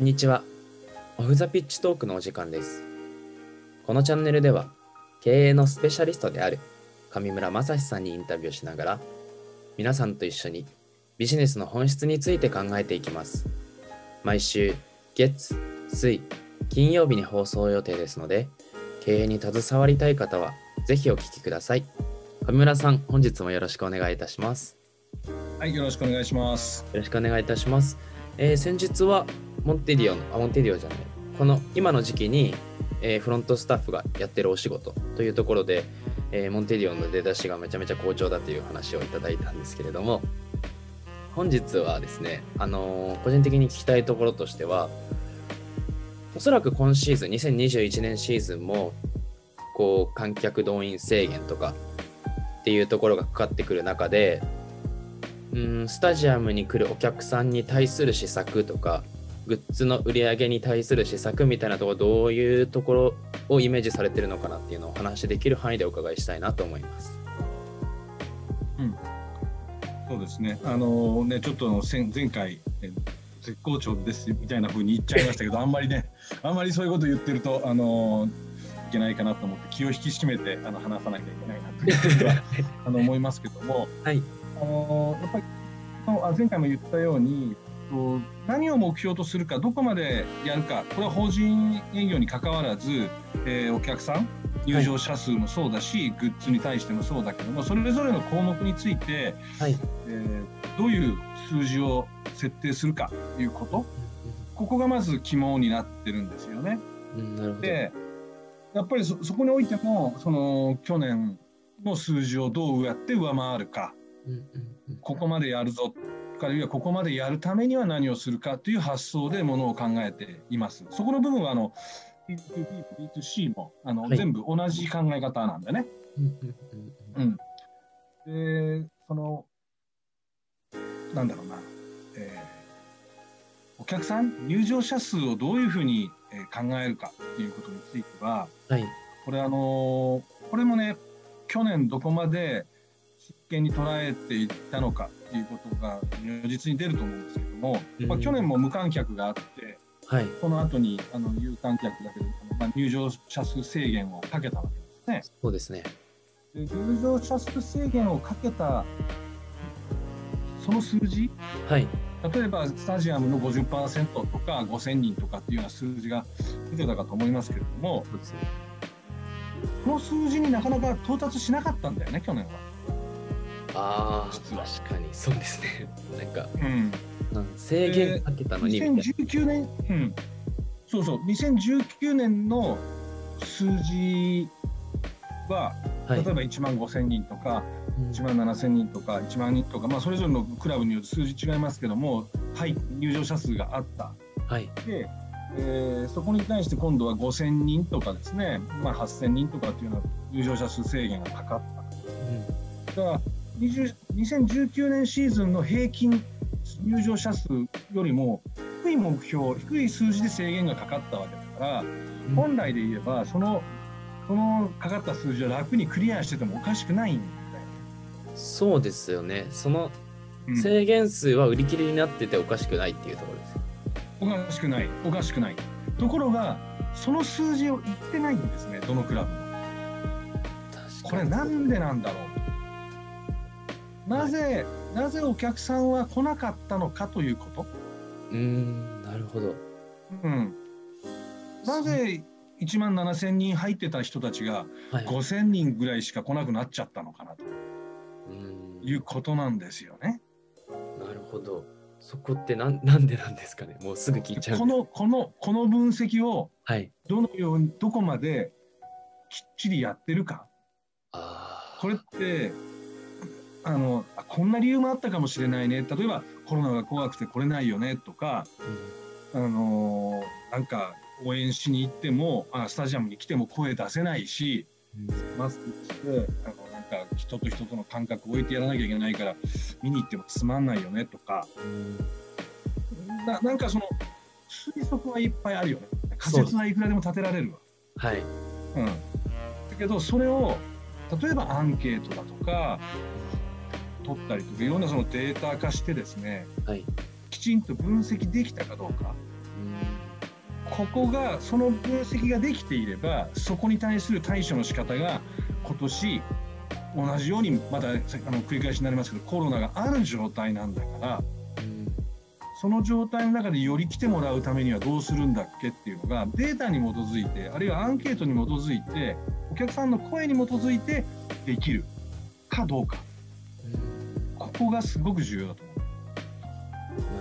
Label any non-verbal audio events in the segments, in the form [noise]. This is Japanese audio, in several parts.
んにちは。オフザピッチトークのお時間です。このチャンネルでは、経営のスペシャリストである上村正史さんにインタビューしながら、皆さんと一緒にビジネスの本質について考えていきます。毎週月、水、金曜日に放送予定ですので、経営に携わりたい方はぜひお聞きください。上村さん、本日もよろしくお願いいたします。はい、よろしくお願いします。よろしくお願いいたします。えー先日はモンテディオの、あ、モンテディオじゃない、この今の時期に、えーフロントスタッフがやってるお仕事というところで、えーモンテディオの出だしがめちゃめちゃ好調だという話をいただいたんですけれども、本日はですね、あの個人的に聞きたいところとしては、おそらく今シーズン、2021年シーズンも、こう、観客動員制限とかっていうところがかかってくる中で、うんスタジアムに来るお客さんに対する施策とかグッズの売り上げに対する施策みたいなところどういうところをイメージされてるのかなっていうのをお話しできる範囲でお伺いしたいなと思います。そうですね。あのね、ちょっと前前回え絶好調ですみたいな風に言っちゃいましたけど、[laughs] あんまりね、あんまりそういうこと言ってるとあのいけないかなと思って気を引き締めてあの話さなきゃいけないなというふうには [laughs] あの思いますけども、はいあのやっぱりあ前回も言ったように。と何を目標とするか、どこまでやるか、これは法人営業にかかわらず、えーお客さん、入場者数もそうだし、グッズに対してもそうだけども、それぞれの項目について、はい。えーどういう数字を設定するかということ、ここがまず肝になってるんですよね。で、やっぱりそそこにおいても、その去年の数字をどうやって上回るか、うんうんうんここまでやるぞ、あるいはここまでやるためには何をするかという発想でものを考えています。そこの部分はあの B2B、B2C もあの、はい全部同じ考え方なんだね。うん、でそのなんだろうな、えーお客さん入場者数をどういうふうに、考えるかということについてははい。これあのこれもね去年どこまで真剣に捉えていったのかということが如実に出ると思うんですけども、うんまあ、去年も無観客があってはい。その後にあの有観客だけど、まあ、入場者数制限をかけたわけですね。そうですね。で入場者数制限をかけたその数字？はい。例えばスタジアムの50%とか5000人とかっていうような数字が出てたかと思いますけれどもそうですね。この数字になかなか到達しなかったんだよね去年は。ああ、確かにそうですね。なんか、うん、うん制限かけたのにみたいな。2019年、うん、そうそう2019年の数字ははい。例えば1万5000人とかうん1万7000人とか1万人とか、まあ、それぞれのクラブによって数字違いますけども、はい、入場者数があった。はい。で、えーそこに対して今度は5000人とかですね、まあ、8000人とかっていうような入場者数制限がかかった。だから20 2019年シーズンの平均入場者数よりも低い目標、低い数字で制限がかかったわけだから、うん本来で言えばその、そのかかった数字を楽にクリアしててもおかしくないんだよ。そうですよね。そのうん制限数は売り切れになってておかしくないっていうところです。おかしくない、おかしくない。ところが、その数字を言ってないんですね、どのクラブも。これなんでなんだろう。なぜ、なぜお客さんは来なかったのかということ？うーん、なるほど。うん。なぜ1万7千人入ってた人たちがはい。5千人ぐらいしか来なくなっちゃったのかなとうーんいうことなんですよね。なるほど。そこってなんなんでなんですかね？もうすぐ聞いちゃう。この、この、この分析をはい。どのように、どこまできっちりやってるか。ああ。これってあのあこんな理由もあったかもしれないね。例えばコロナが怖くて来れないよねとか、あのなんか応援しに行ってもあスタジアムに来ても声出せないしうん。マスクしてあのなんか人と人との間隔を置いてやらなきゃいけないから見に行ってもつまんないよねとか。うん。ななんかその推測はいっぱいあるよね。仮説はいくらでも立てられるわ。はい。うん、だけどそれを例えばアンケートだとか取ったりとかいろんなそのデータ化してですねはい。きちんと分析できたかどうか。うん。ここがその分析ができていればそこに対する対処の仕方が今年同じようにまたあの繰り返しになりますけどコロナがある状態なんだからその状態の中でより来てもらうためにはどうするんだっけっていうのがデータに基づいてあるいはアンケートに基づいてお客さんの声に基づいてできるかどうかここがすごく重要だと思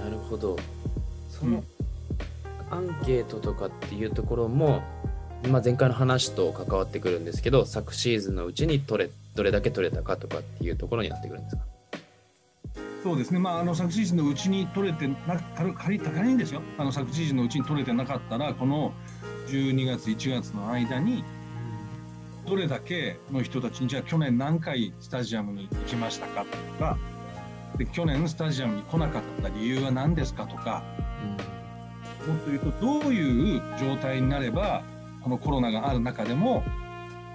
う。なるほど。その、アンケートとかっていうところも、まあ、前回の話と関わってくるんですけど昨シーズンのうちに取れどれだけ取れたかとかっていうところになってくるんですか？そうですね、まあ、あの昨シーズンのうちに取れてな仮仮にですよ。あの昨シーズンのうちに取れてなかったらこの12月1月の間にどれだけの人たちにじゃあ去年何回スタジアムに行きましたかとかで去年スタジアムに来なかった理由は何ですかとか、うん、もっと言うとどういう状態になればこのコロナがある中でも、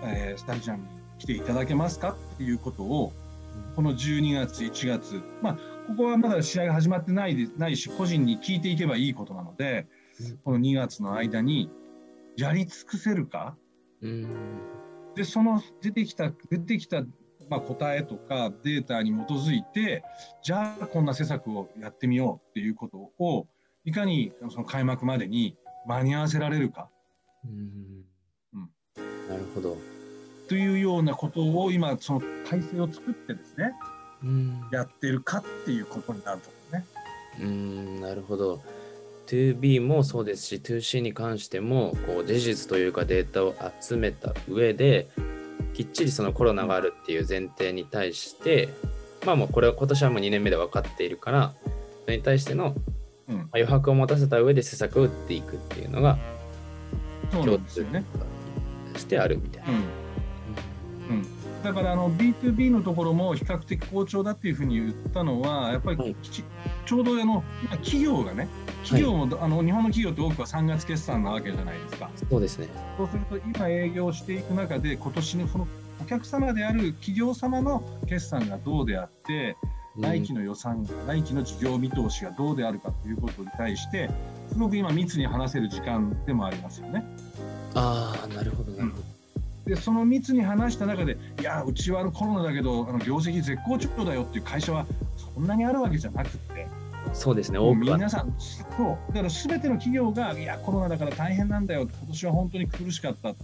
えー、スタジアムに来ていただけますかっていうことをこの12月、1月、まあ、ここはまだ試合が始まってないでないし、個人に聞いていけばいいことなので、この2月の間にやり尽くせるか、うん、でその出てきた出てきた、まあ、答えとかデータに基づいて、じゃあこんな施策をやってみようっていうことを、いかにその開幕までに間に合わせられるか。うん、うん、なるほど。というようなことを今その体制を作ってですね、うん、やってるかっていうことになると思うね。うんなるほど。2B もそうですし 2C に関してもこう事実というかデータを集めた上できっちりそのコロナがあるっていう前提に対してまあもうこれは今年はもう2年目で分かっているからそれに対しての、うん、余白を持たせた上で施策を打っていくっていうのが共通してあるみたいな。うん。うん、だからあの B2B のところも比較的好調だっていうふうに言ったのはやっぱり、はい、ちょうどあの企業がね企業も、はい、あの日本の企業って多くは3月決算なわけじゃないですか。そうですねそうすると今営業していく中で今年のそのお客様である企業様の決算がどうであって、来期の予算、来期の事業見通しがどうであるかということに対してすごく今密に話せる時間でもありますよね。ああなるほどなるほど。うんでその密に話した中でいやうちはコロナだけどあの業績絶好調だよっていう会社はそんなにあるわけじゃなくてそうですね多く皆さんそう。だから全ての企業がいやコロナだから大変なんだよ今年は本当に苦しかった。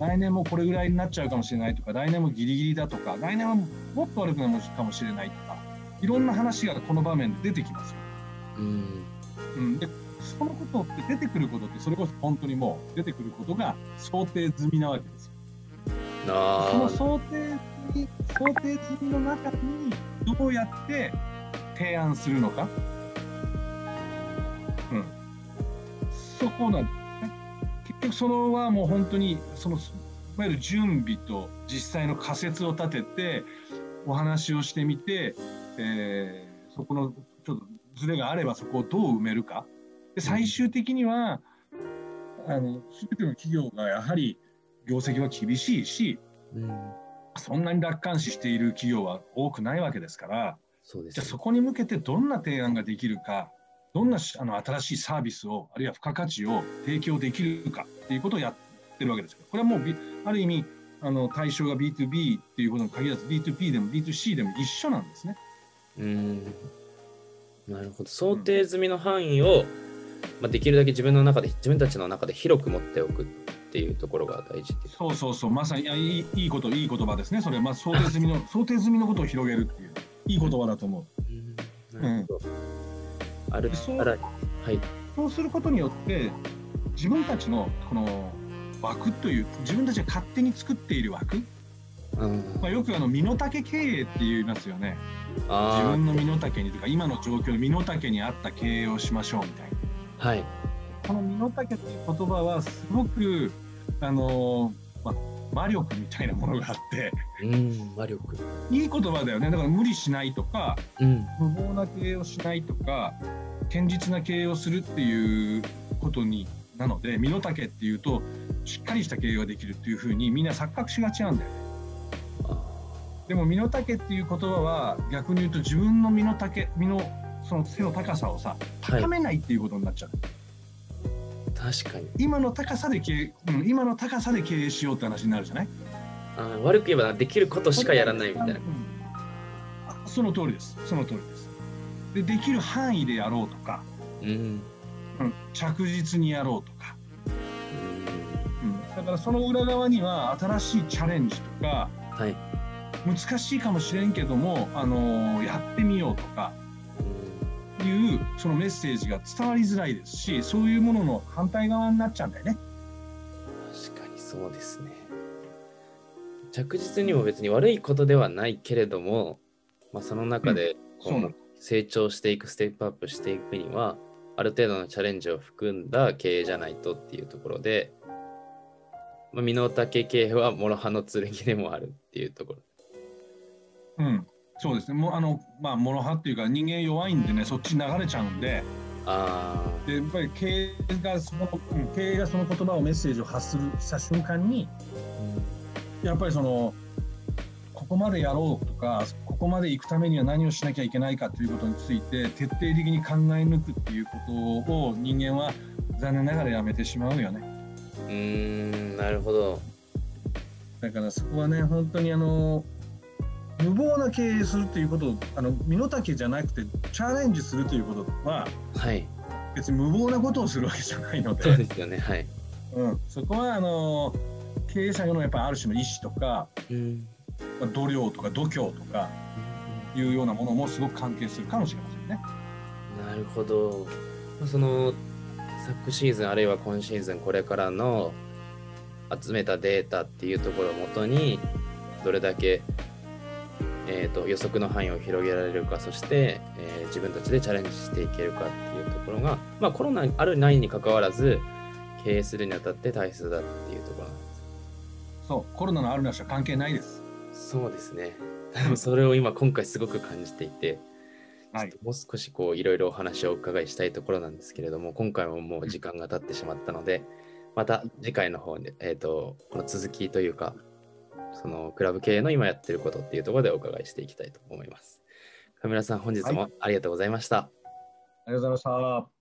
来年もこれぐらいになっちゃうかもしれないとか来年もギリギリだとか来年はもっと悪くなるかもしれないとかいろんな話がこの場面で出てきますよ。うん、うん、でそのことって出てくることってそれこそ本当にもう出てくることが想定済みなわけですよ。その想定に想定済みの中にどうやって提案するのか、うん、そこなんですね。結局そのはもう本当にそのいわゆる準備と実際の仮説を立ててお話をしてみて、えー、そこのちょっとズレがあればそこをどう埋めるか。で最終的にはあの全ての企業がやはり業績は厳しいし、うん、そんなに楽観視している企業は多くないわけですからそうです、ね、じゃあそこに向けてどんな提案ができるかどんなあの新しいサービスをあるいは付加価値を提供できるかっていうことをやってるわけですこれはもうある意味あの対象が B2B っていうことに限らず B2P でも B2C でも一緒なんですね。うん。なるほど。想定済みの範囲を、うん、まあ、できるだけ自分の中で自分たちの中で広く持っておくっていうところが大事ってそうそうそう。まさにいいいいこといい言葉ですねそれ、まあ、想定済みの [laughs] 想定済みのことを広げるっていういい言葉だと思う。うん、そうはい。そうすることによって自分たちのこの枠という自分たちが勝手に作っている枠、うん。まあ、よくあの身の丈経営って言いますよね。自分の身の丈にとか今の状況の身の丈に合った経営をしましょうみたいな。はい。この身の丈という言葉はすごくあのまあ、魔力みたいなものがあって、うん、魔力。いい言葉だよね。だから無理しないとか、うん、無謀な経営をしないとか堅実な経営をするっていうことになので身の丈っていうとしっかりした経営ができるっていうふうにみんな錯覚しがちなんだよね。でも身の丈っていう言葉は逆に言うと自分の身の丈身のその背の高さをさ高めないっていうことになっちゃう。はい確かに今の高さで経営、うん、今の高さで経営しようって話になるじゃない？あ悪く言えばできることしかやらないみたいな。うんあその通りです。その通りです。で、できる範囲でやろうとか、うん。うん、着実にやろうとか、うんうん、だからその裏側には新しいチャレンジとか、はい。難しいかもしれんけども、あのーやってみようとかいうそのメッセージが伝わりづらいですし、そういうものの反対側になっちゃうんだよね。確かにそうですね。着実にも別に悪いことではないけれども、まあ、その中でこの成長していく、ステップアップしていくには、ある程度のチャレンジを含んだ経営じゃないとっていうところで、まあ、身の丈経営は諸刃の剣でもあるっていうところ。うん、そうですね。もうあのまあ諸刃っていうか人間弱いんでね、そっちに流れちゃうんで。あでやっぱり経営がそのうん経営がその言葉をメッセージを発するした瞬間にあ、やっぱりそのここまでやろうとかここまで行くためには何をしなきゃいけないかということについて徹底的に考え抜くっていうことを人間は残念ながらやめてしまうよねうーん、なるほど。だからそこはね本当にあの無謀な経営するということをあの身の丈じゃなくてチャレンジするということははい。別に無謀なことをするわけじゃないのでそうですよね。はい。うん、そこはあの経営者のやっぱある種の意思とか、うん。まあ度量とか度胸とかいうようなものもすごく関係するかもしれませんね。なるほど。まあその昨シーズンあるいは今シーズンこれからの集めたデータっていうところをもとにどれだけ、えー、と予測の範囲を広げられるかそして、えー自分たちでチャレンジしていけるかっていうところが、まあ、コロナあるないにかかわらず経営するにあたって大切だっていうところなんです。そう、コロナのあるなしは関係ないです。そうですね。多 [laughs] 分それを今今回すごく感じていて、はいもう少しこういろいろお話をお伺いしたいところなんですけれども、今回ももう時間が経ってしまったので、また次回の方で、えっ、と、この続きというか、そのクラブ経営の今やってることっていうところでお伺いしていきたいと思います。カメラさん、本日もありがとうございました。ありがとうございました。